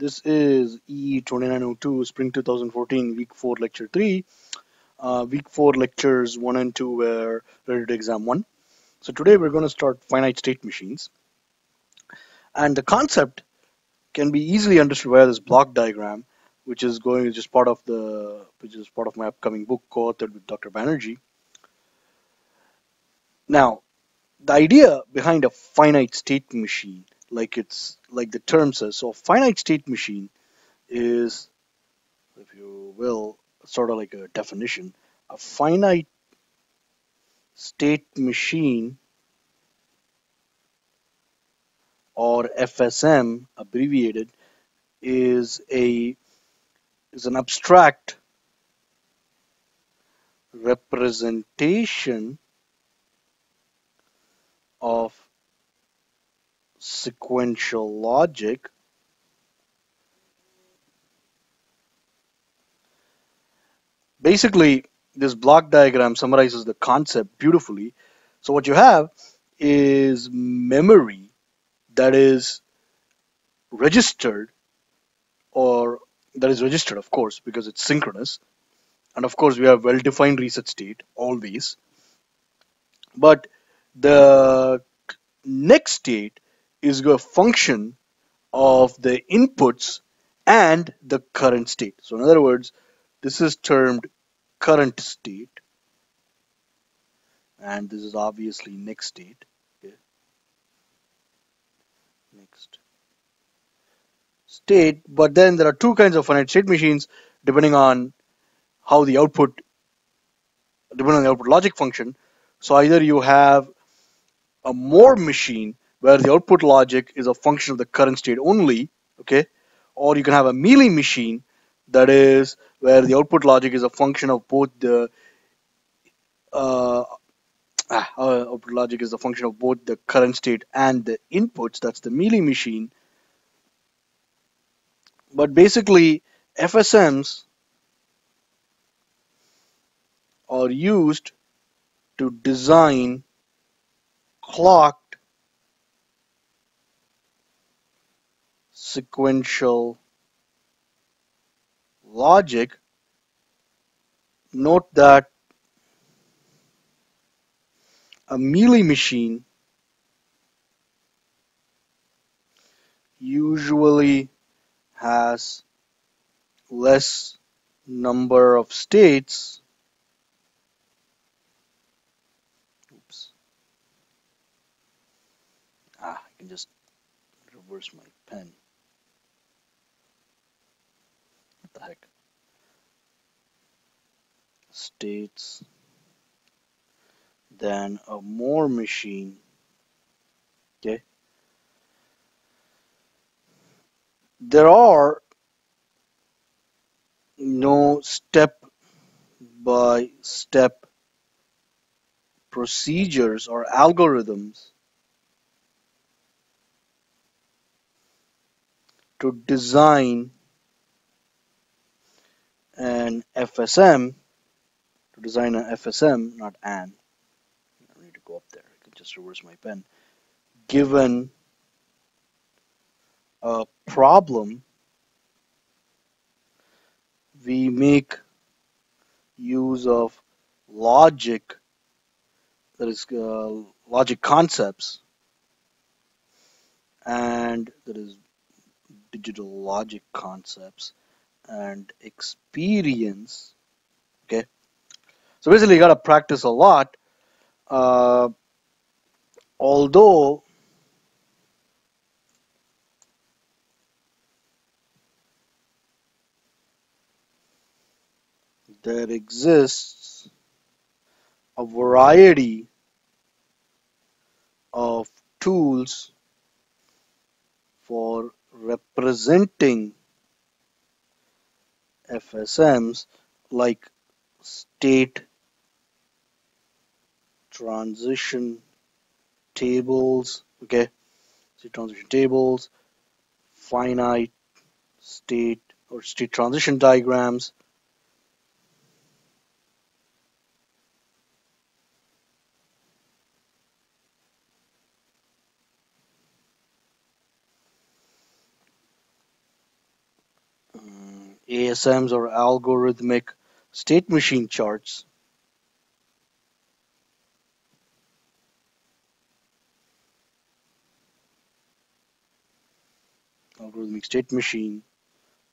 This is E2902 Spring 2014 Week 4 Lecture 3. Uh, week 4 lectures 1 and 2 were related to exam 1. So today we're going to start finite state machines. And the concept can be easily understood via this block diagram, which is going just part of the which is part of my upcoming book co-authored with Dr. Banerjee. Now, the idea behind a finite state machine, like it's like the term says, so finite state machine is, if you will, sort of like a definition. A finite state machine or FSM abbreviated is a is an abstract representation of sequential logic. Basically this block diagram summarizes the concept beautifully. So what you have is memory that is registered or that is registered of course because it's synchronous. And of course we have well-defined reset state always but the next state is a function of the inputs and the current state. So in other words, this is termed current state and this is obviously next state. Okay. Next state, but then there are two kinds of finite state machines depending on how the output, depending on the output logic function. So either you have a Moore machine where the output logic is a function of the current state only, okay? Or you can have a Mealy machine that is where the output logic is a function of both the uh, ah, uh, output logic is a function of both the current state and the inputs. That's the Mealy machine. But basically, FSMs are used to design clocked sequential logic, note that a Mealy machine usually has less number of states oops ah I can just reverse my pen. What the heck? States than a Moore machine. Okay. There are no step by step procedures or algorithms to design an FSM, to design an FSM, not an, I don't need to go up there, I can just reverse my pen, given a problem, we make use of logic, that is uh, logic concepts, and that is digital logic concepts and experience okay? So basically you got to practice a lot uh, although there exists a variety of tools for representing FSMs like state transition tables, okay, state transition tables, finite state or state transition diagrams, ASMs or algorithmic state machine charts. Algorithmic state machine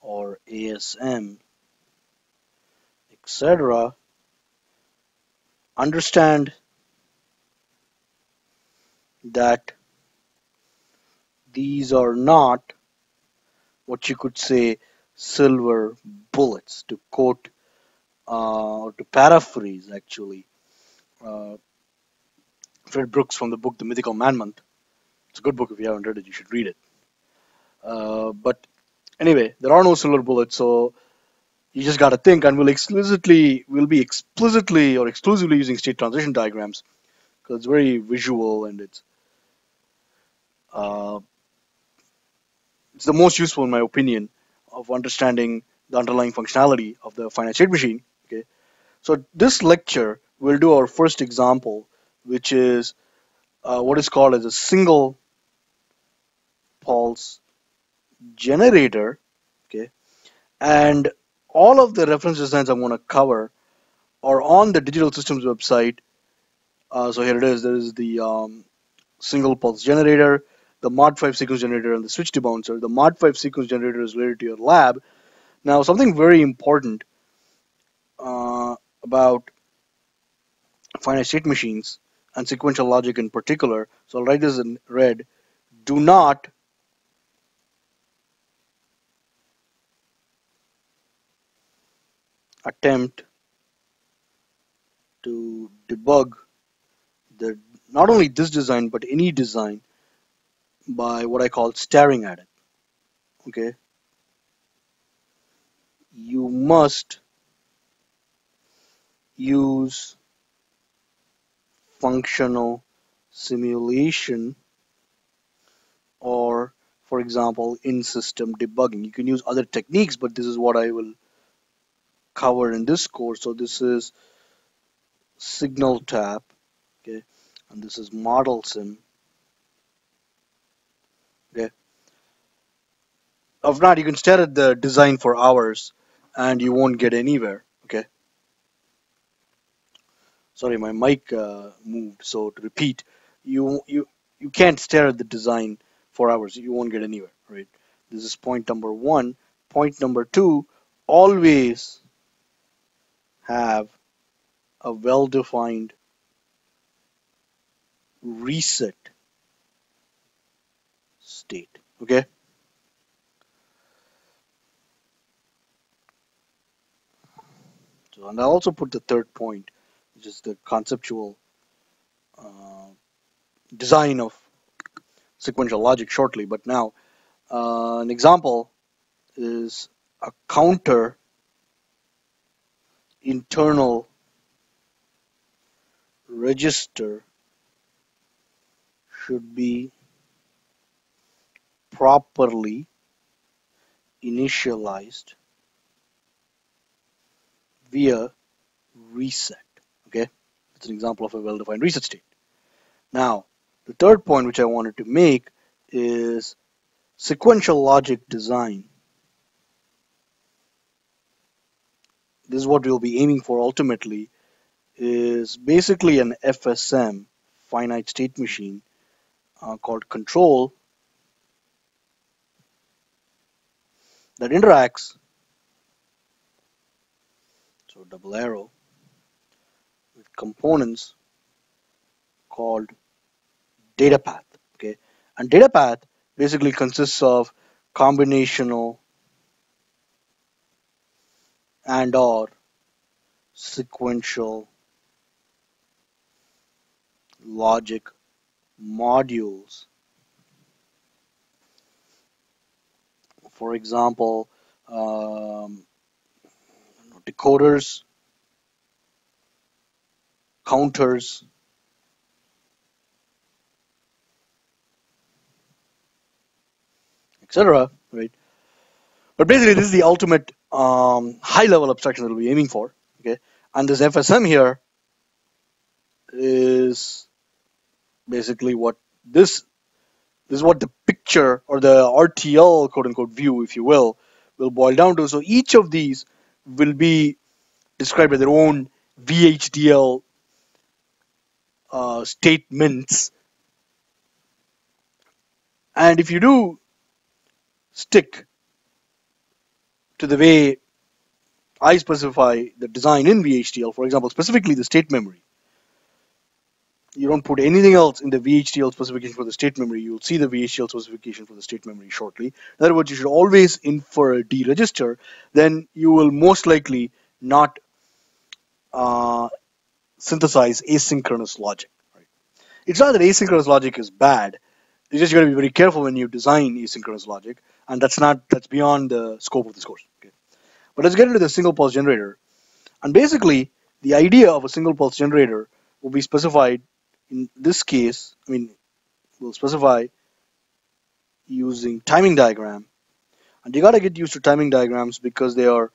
or ASM, etc. Understand that these are not what you could say silver bullets to quote uh, or to paraphrase actually uh, Fred Brooks from the book The Mythical Man Month. It's a good book if you haven't read it, you should read it. Uh, but anyway, there are no silver bullets, so you just got to think, and we'll explicitly we'll be explicitly or exclusively using state transition diagrams because it's very visual and it's uh, it's the most useful in my opinion of understanding the underlying functionality of the finite state machine. Okay, so this lecture we'll do our first example, which is uh, what is called as a single pulse generator. Okay, and all of the reference designs I'm going to cover are on the Digital Systems website. Uh, so here it is. There is the um, single pulse generator the mod 5 sequence generator and the switch debouncer. The mod 5 sequence generator is related to your lab. Now, something very important uh, about finite state machines and sequential logic in particular, so I'll write this in red, do not attempt to debug the not only this design but any design by what I call staring at it. Okay. You must use functional simulation or for example in system debugging you can use other techniques but this is what I will cover in this course so this is SignalTap okay and this is ModelSim Okay. If not, you can stare at the design for hours and you won't get anywhere. Okay. Sorry, my mic uh, moved. So to repeat, you you you can't stare at the design for hours. You won't get anywhere. Right. This is point number one. Point number two. Always have a well-defined reset state. Okay. So, and I'll also put the third point, which is the conceptual uh, design of sequential logic shortly. But now, uh, an example is a counter internal register should be properly initialized via reset. Okay, it's an example of a well-defined reset state. Now, the third point which I wanted to make is sequential logic design. This is what we'll be aiming for ultimately is basically an FSM, finite state machine, uh, called control that interacts so double arrow with components called data path okay? And data path basically consists of combinational and or sequential logic modules for example, um, decoders, counters, etc. Right? But basically, this is the ultimate um, high-level abstraction that we'll be aiming for. Okay, and this FSM here is basically what this this is what the picture or the RTL quote unquote view, if you will, will boil down to. So each of these will be described by their own VHDL uh, statements. And if you do stick to the way I specify the design in VHDL, for example, specifically the state memory, you don't put anything else in the VHDL specification for the state memory, you'll see the VHDL specification for the state memory shortly. In other words, you should always infer a D register, then you will most likely not uh, synthesize asynchronous logic. Right? It's not that asynchronous logic is bad. You just got to be very careful when you design asynchronous logic, and that's not that's beyond the scope of this course. Okay, but let's get into the single pulse generator, and basically the idea of a single pulse generator will be specified in this case. I mean, we'll specify using timing diagram, and you got to get used to timing diagrams because they are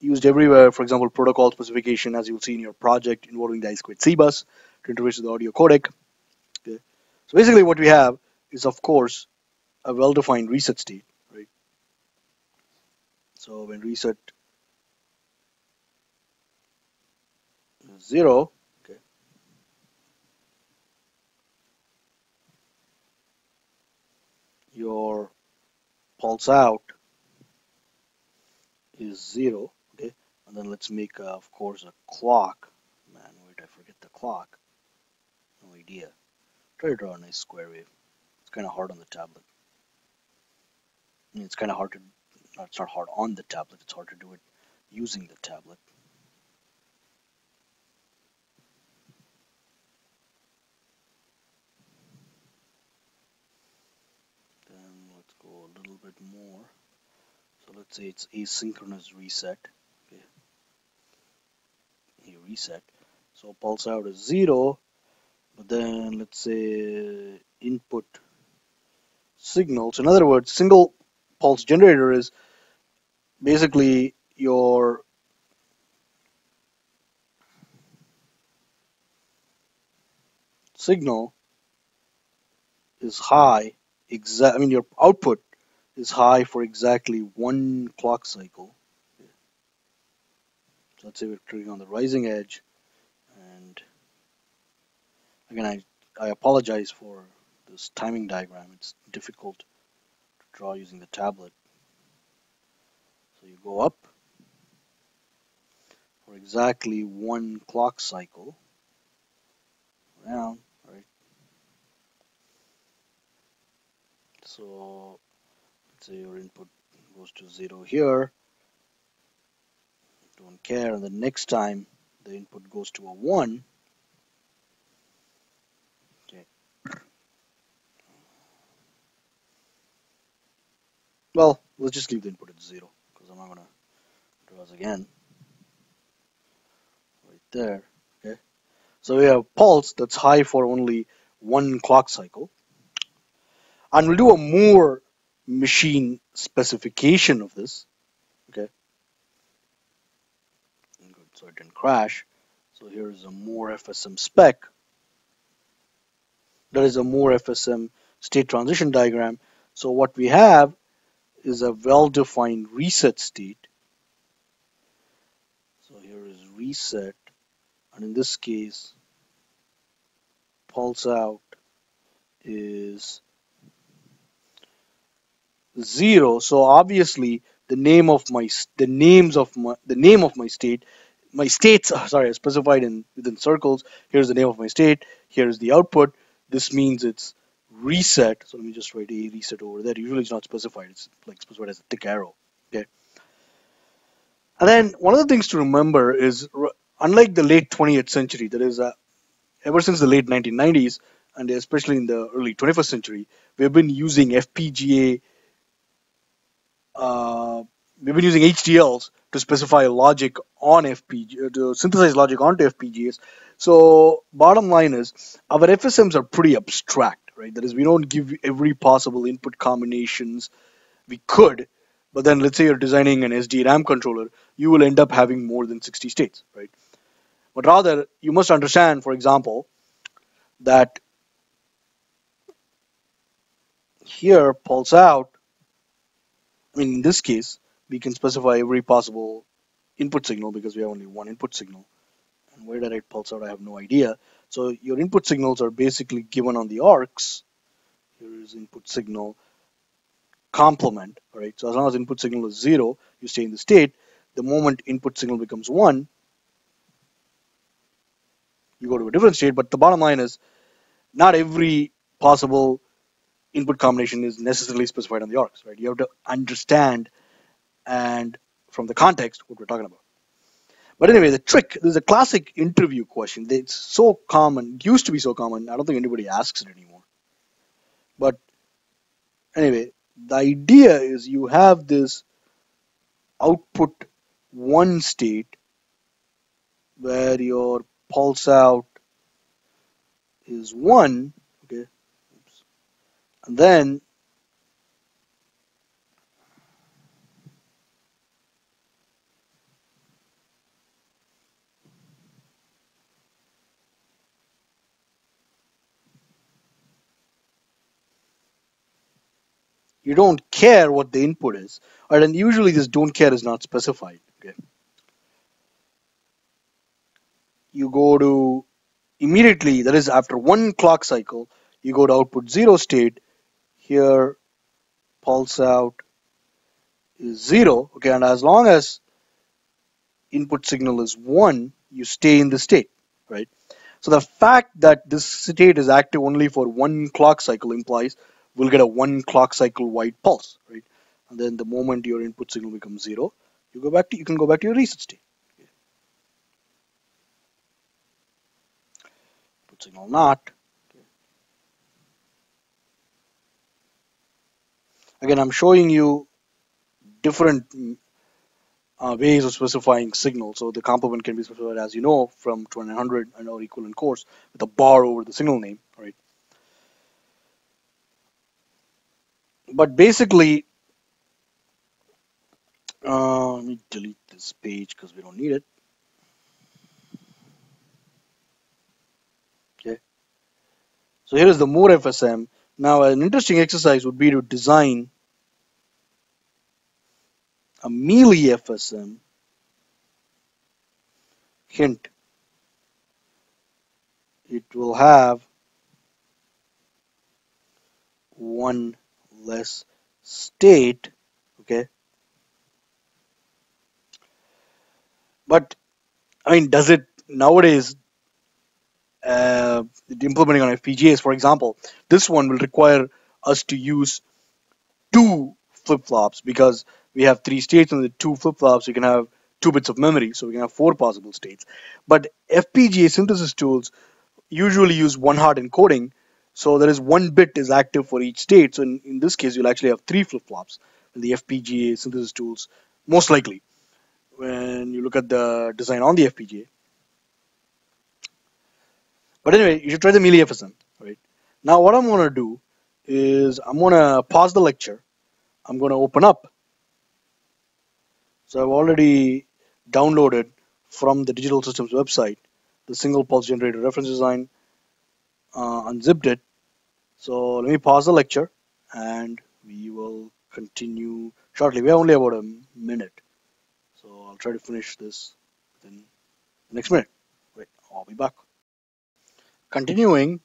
used everywhere. For example, protocol specification, as you'll see in your project involving the I2C bus to interface with the audio codec. Okay. So basically what we have is, of course, a well-defined reset state, right? So when reset zero, your pulse out is zero okay and then let's make, uh, of course, a clock. Man, wait, I forget the clock. No idea. Try to draw a nice square wave. It's kind of hard on the tablet. I mean, it's kind of hard to, it's not hard on the tablet, it's hard to do it using the tablet. Then let's go a little bit more. So let's say it's asynchronous reset reset. So pulse out is zero, but then let's say input signal. So in other words, single pulse generator is basically your signal is high exact I mean your output is high for exactly one clock cycle. Let's say we're clicking on the rising edge and again I, I apologize for this timing diagram. It's difficult to draw using the tablet. So you go up for exactly one clock cycle around right? So say your input goes to zero here. Don't care. And the next time the input goes to a 1 okay. Well let's just leave the input at 0 because I'm not to draw this again. Right there. Okay. So we have pulse that's high for only one clock cycle. And we'll do a Moore machine specification of this okay so it didn't crash. So here is a Moore FSM spec. That is a Moore FSM state transition diagram. So what we have is a well-defined reset state. So here is reset, and in this case, pulse out is zero. So obviously, the name of my the names of my the name of my state my states sorry specified in within circles. Here's the name of my state. Here's the output. This means it's reset. So let me just write a reset over there. Usually it's not specified. It's like specified as a thick arrow. Okay. And then one of the things to remember is unlike the late 20th century that is uh, ever since the late 1990s and especially in the early 21st century we've been using FPGA uh, we've been using HDLs to specify logic on FPG, uh, to synthesize logic onto FPGAs. So bottom line is our FSMs are pretty abstract, right? That is, we don't give every possible input combinations. We could, but then let's say you're designing an SDRAM controller, you will end up having more than 60 states, right? But rather, you must understand, for example, that here pulse out in this case, we can specify every possible input signal because we have only one input signal. And where did it pulse out? I have no idea. So your input signals are basically given on the arcs. Here is input signal complement, right? So as long as input signal is zero, you stay in the state. The moment input signal becomes one, you go to a different state. But the bottom line is, not every possible input combination is necessarily specified on the arcs, right? You have to understand and from the context what we're talking about. But anyway, the trick, this is a classic interview question. It's so common, it used to be so common, I don't think anybody asks it anymore. But anyway, the idea is you have this output one state where your pulse out is one. Then you don't care what the input is. Right, and usually this don't care is not specified. Okay. You go to immediately, that is after one clock cycle, you go to output zero state. Here, pulse out is zero. Okay, and as long as input signal is one, you stay in the state, right? So the fact that this state is active only for one clock cycle implies we'll get a one clock cycle wide pulse, right? And then the moment your input signal becomes zero, you go back to you can go back to your reset state. Okay. Input signal not. Again, I'm showing you different uh, ways of specifying signal. So the complement can be specified, as you know, from 2900 and our equivalent course with a bar over the signal name, right? but basically, uh, let me delete this page because we don't need it. Okay. So here is the Moore FSM. Now, an interesting exercise would be to design a Mealy FSM. Hint. It will have one less state okay but I mean does it nowadays uh, implementing on FPGAs for example this one will require us to use two flip-flops because we have three states and the two flip-flops you can have two bits of memory so we can have four possible states but FPGA synthesis tools usually use one hot encoding so there is one bit is active for each state. So in, in this case, you'll actually have three flip-flops in the FPGA synthesis tools, most likely, when you look at the design on the FPGA. But anyway, you should try the Mealy FSM, right? Now what I'm going to do is I'm going to pause the lecture. I'm going to open up. So I've already downloaded from the Digital Systems website the single pulse generator reference design, uh, unzipped it, so let me pause the lecture and we will continue shortly. We have only about a minute. So I'll try to finish this within the next minute. Wait, I'll be back. Continuing,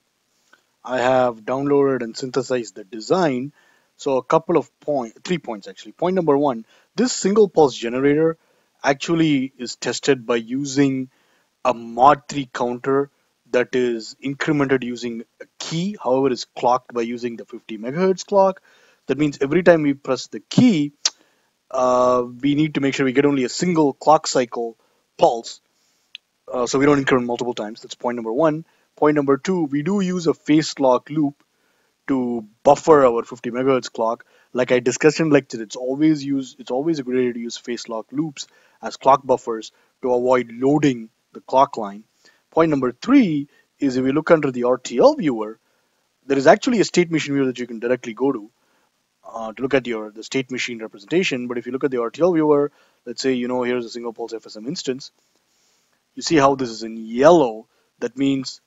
I have downloaded and synthesized the design. So a couple of point, three points actually. Point number one, this single pulse generator actually is tested by using a mod 3 counter that is incremented using a key, however, is clocked by using the 50 megahertz clock. That means every time we press the key, uh, we need to make sure we get only a single clock cycle pulse. Uh, so we don't increment multiple times. That's point number one. Point number two, we do use a phase lock loop to buffer our 50 megahertz clock. Like I discussed in lecture, it's always use it's always a good idea to use phase lock loops as clock buffers to avoid loading the clock line. Point number three is if you look under the RTL viewer, there is actually a state machine viewer that you can directly go to uh, to look at your the state machine representation. But if you look at the RTL viewer, let's say you know here's a single pulse FSM instance. You see how this is in yellow. That means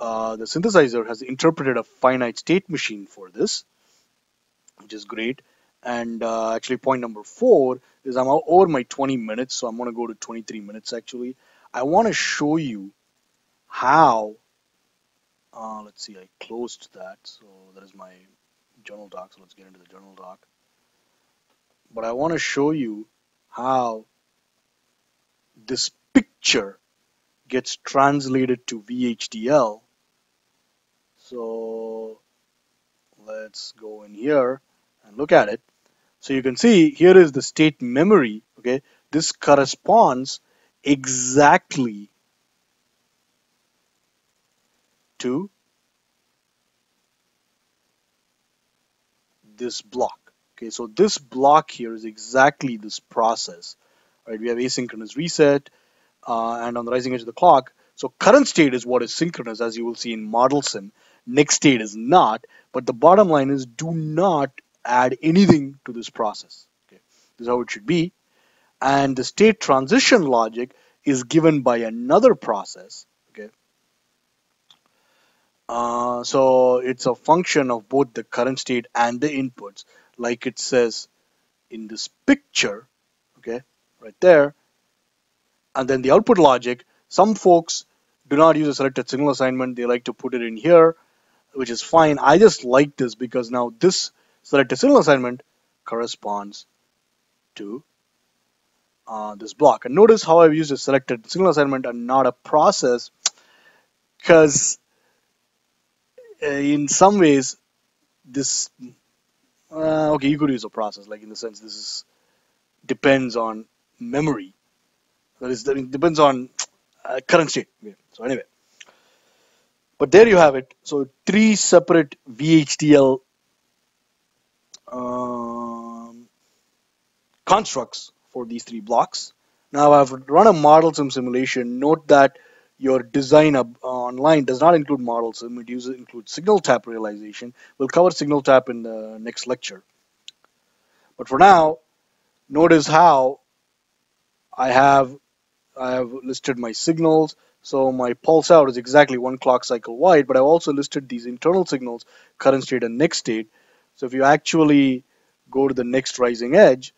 uh, the synthesizer has interpreted a finite state machine for this, which is great. And uh, actually, point number four is I'm over my 20 minutes, so I'm going to go to 23 minutes actually. I want to show you how, uh, let's see, I closed that, so that is my journal doc, so let's get into the journal doc. But I want to show you how this picture gets translated to VHDL. So let's go in here and look at it. So you can see here is the state memory. Okay, this corresponds exactly to this block. Okay, so this block here is exactly this process. Right, we have asynchronous reset, uh, and on the rising edge of the clock. So current state is what is synchronous, as you will see in ModelSim. Next state is not, but the bottom line is do not add anything to this process. Okay, this is how it should be. And the state transition logic is given by another process. Okay, uh, so it's a function of both the current state and the inputs, like it says in this picture. Okay, right there and then the output logic, some folks do not use a selected signal assignment. They like to put it in here, which is fine. I just like this because now this selected signal assignment corresponds to uh, this block. And notice how I've used a selected signal assignment and not a process because uh, in some ways this uh, okay you could use a process like in the sense this is depends on memory that is, that depends on uh, current state. So anyway, but there you have it. So three separate VHDL um, constructs for these three blocks. Now I've run a ModelSim simulation. Note that your design uh, online does not include ModelSim. It uses includes SignalTap realization. We'll cover SignalTap in the next lecture. But for now, notice how I have I have listed my signals. So my pulse out is exactly one clock cycle wide, but I've also listed these internal signals, current state and next state. So if you actually go to the next rising edge,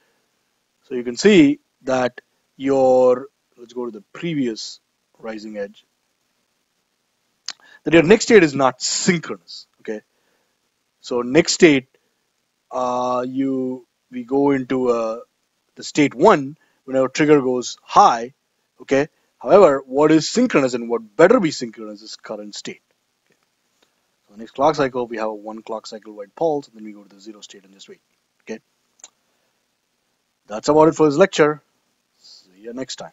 so you can see that your, let's go to the previous rising edge, that your next state is not synchronous, okay? So next state, uh, you, we go into uh, the state one, when our trigger goes high, Okay. However, what is synchronous and what better be synchronous is current state. Okay. So next clock cycle, we have a one clock cycle wide pulse, and then we go to the zero state and just wait. Okay. That's about it for this lecture. See you next time.